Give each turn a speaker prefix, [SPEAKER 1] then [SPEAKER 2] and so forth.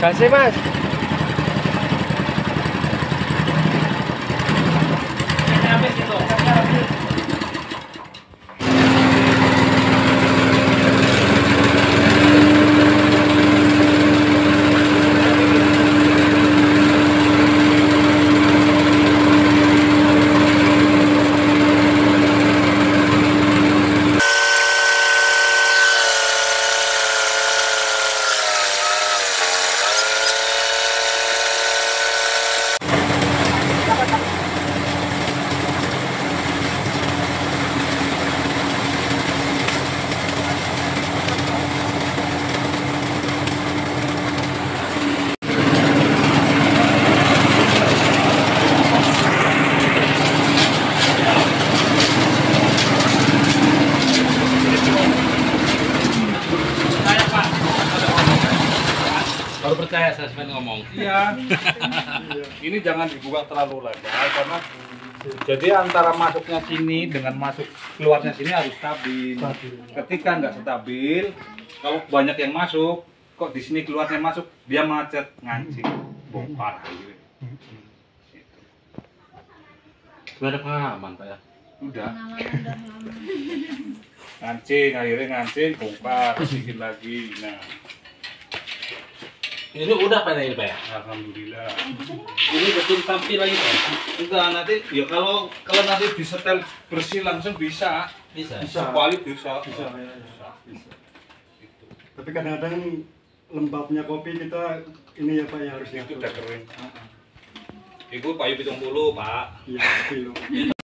[SPEAKER 1] Kasih mas.
[SPEAKER 2] Baru percaya saya sebenarnya ngomong.
[SPEAKER 3] Iya. Ini jangan dibuka terlalu lebar karena jadi antara masuknya sini dengan masuk keluarnya sini harus stabil. Ketika nggak stabil, kalau banyak yang masuk, kok di sini keluarnya masuk, dia macet ngancing, bongkar gitu.
[SPEAKER 2] Sudah ada pengalaman Pak ya?
[SPEAKER 3] Udah, ngancing, akhirnya ngancing, bongkar, sedikit lagi. Nah,
[SPEAKER 2] Ini udah Pak ini Pak ya?
[SPEAKER 3] alhamdulillah.
[SPEAKER 2] Ini betul tampil lagi Pak?
[SPEAKER 3] Enggak, nanti ya kalau kalau nanti disetel bersih langsung bisa.
[SPEAKER 2] Bisa.
[SPEAKER 4] Bisa.
[SPEAKER 3] Sekali bisa.
[SPEAKER 4] Bisa, ya, ya. Bisa. Tapi kadang-kadang lembabnya kopi kita ini ya Pak yang harus
[SPEAKER 3] Itu udah kering. Iku payu pitung puluh, Pak.
[SPEAKER 4] Iya, kilo.